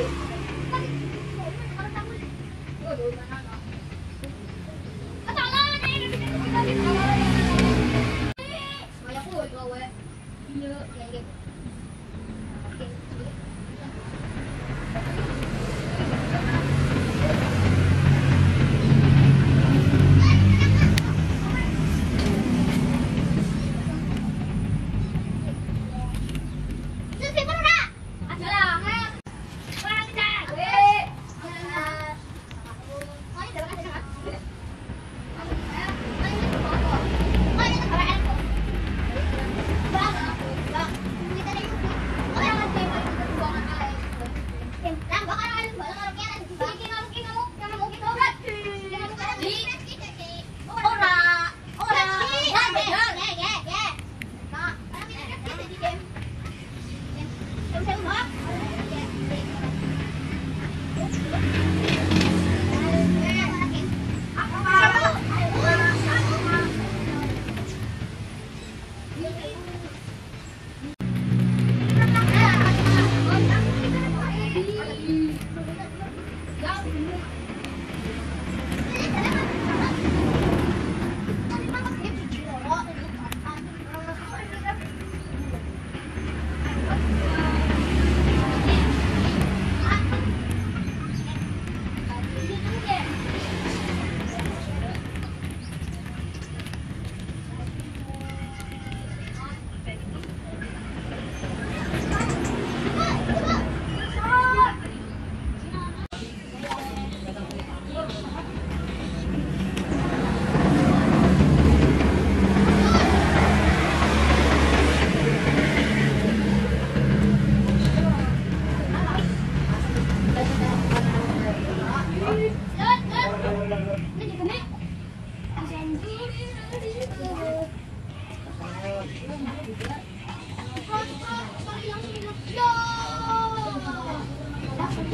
it.